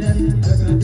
لك